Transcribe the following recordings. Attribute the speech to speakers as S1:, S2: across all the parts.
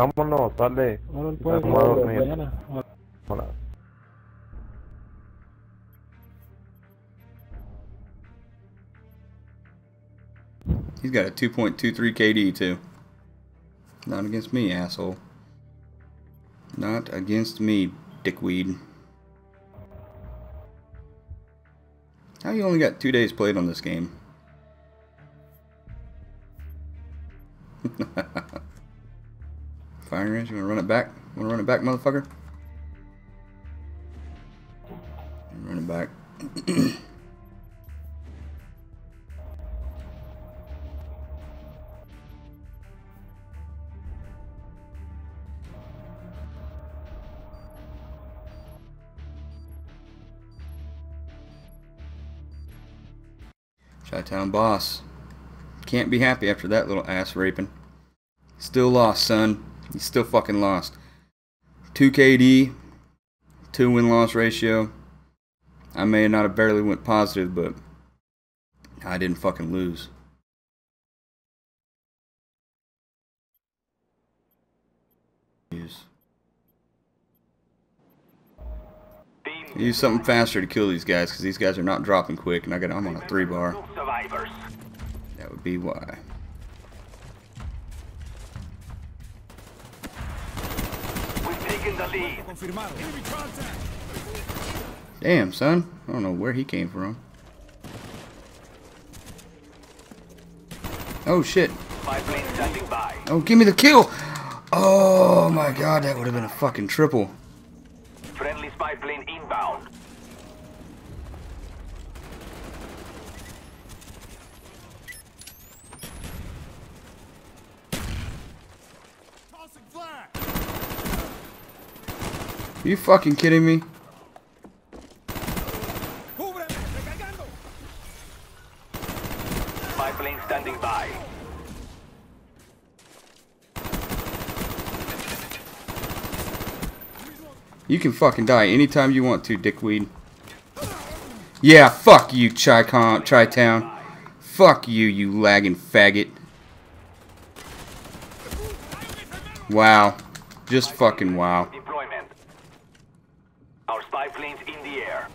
S1: Vámonos, sale.
S2: Ahora puede
S1: Vamos a dormir.
S2: mañana.
S1: Vámonos.
S3: He's got a 2.23 KD too. Not against me, asshole. Not against me, dickweed. How you only got two days played on this game? Firing range, you wanna run it back? Wanna run it back, motherfucker? Run it back. Chi-Town boss. Can't be happy after that little ass raping. Still lost, son. You still fucking lost. 2 KD, 2 win-loss ratio. I may not have barely went positive, but I didn't fucking lose. Use. Use something faster to kill these guys, because these guys are not dropping quick, and I got I'm on a three bar. That would be why.
S4: We've the lead.
S3: Damn, son. I don't know where he came from. Oh shit.
S4: Spy plane standing by.
S3: Oh, give me the kill. Oh my god, that would have been a fucking triple.
S4: Friendly spy plane inbound.
S3: You fucking kidding me?
S4: Spy standing by.
S3: You can fucking die anytime you want to, dickweed. Yeah, fuck you, Chi-Con, Chi-Town. Fuck you, you lagging faggot. Wow. Just fucking wow.
S4: Deployment. Our spy planes in the air.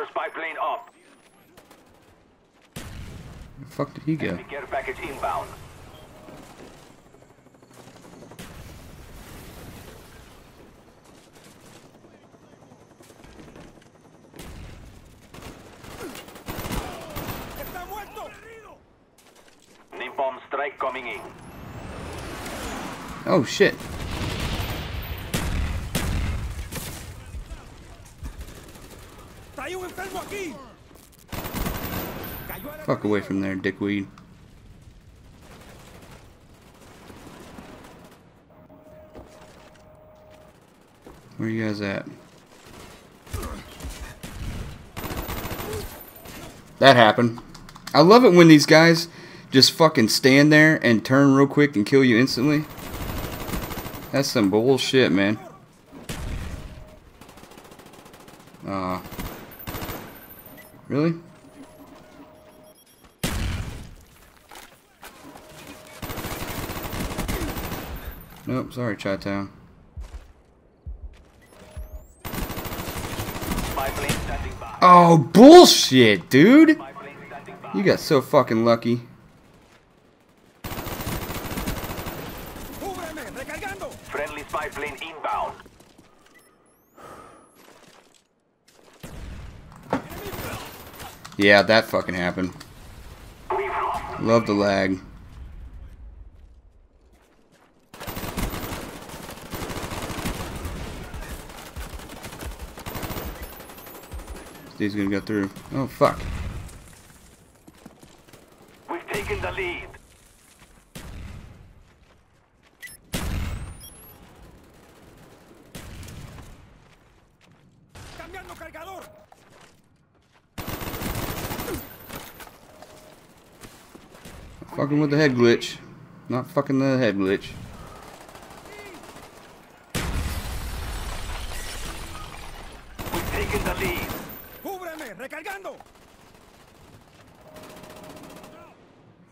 S4: Counter spy plane up.
S3: Where the fuck did he go?
S4: Enemy care package inbound. Napalm strike coming in.
S3: Oh shit. Fuck away from there, dickweed. Where you guys at? That happened. I love it when these guys just fucking stand there and turn real quick and kill you instantly. That's some bullshit, man. Uh, really? Nope, sorry, Chi-Town. Oh, bullshit, dude! You got so fucking lucky.
S4: Friendly spy plane inbound.
S3: Yeah, that fucking happened. Love the lag. He's gonna go through. Oh fuck.
S4: We've taken the lead.
S3: Fucking with the head glitch. Not fucking the head glitch.
S4: We've taken the lead.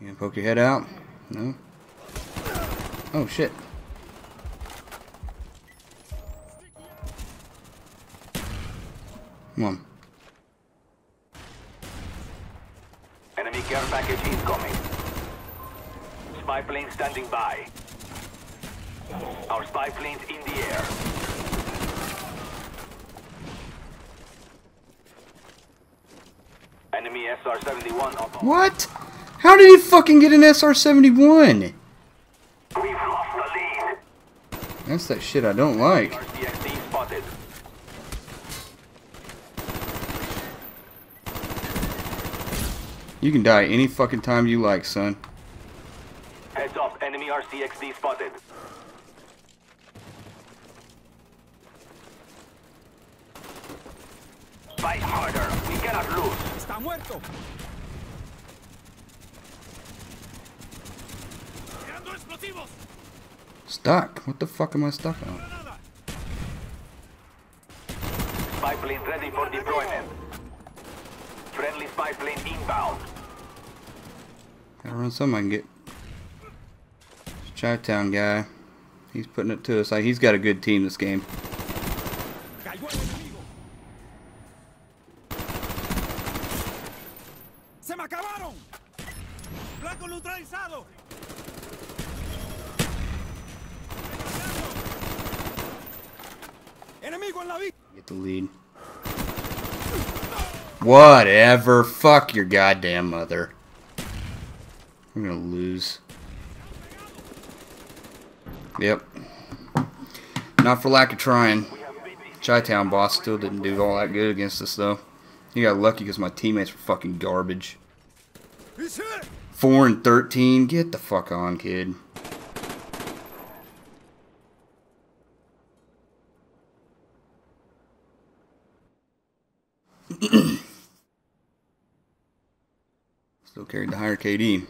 S3: You gonna poke your head out? No? Oh shit. Come on.
S4: Enemy care package incoming. Spy plane standing by. Our spy plane's in the air. Enemy SR-71 up.
S3: What? How did he fucking get an SR-71?
S4: We've lost the lead.
S3: That's that shit I don't like. You can die any fucking time you like, son.
S4: Heads off, enemy RCXD spotted. Fight harder. We cannot lose.
S2: ¡Está muerto! ¡Tirando explosivos!
S3: Stuck. What the fuck am I stuck on?
S4: Spy plane ready for deployment. Friendly spy plane inbound.
S3: Gotta run something I can get. Chi-Town guy. He's putting it to us. Like he's got a good team this game.
S2: ¡Cayó el enemigo! ¡Se me acabaron! ¡Blanco neutralizado! ¡Enemigo en la vista!
S3: Get the lead. Whatever. Fuck your goddamn mother. We're gonna lose. Yep. Not for lack of trying. Chi-Town boss still didn't do all that good against us though. He got lucky because my teammates were fucking garbage. Four and thirteen. Get the fuck on, kid. Still carried the higher KD.